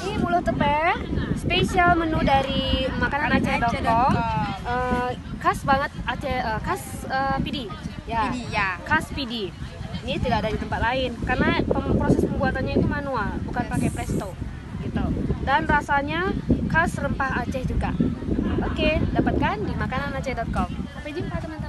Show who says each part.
Speaker 1: Ini mulut tepe spesial menu dari makanan Aceh.com. Uh, eh, khas banget Aceh, uh, khas uh, pidi. Ya.
Speaker 2: Ya.
Speaker 1: Khas pidi. Ini tidak ada di tempat lain karena proses pembuatannya itu manual, bukan yes. pakai presto gitu. Dan rasanya khas rempah Aceh juga. Oke, dapatkan di makananaceh.com. Sampai jumpa teman-teman.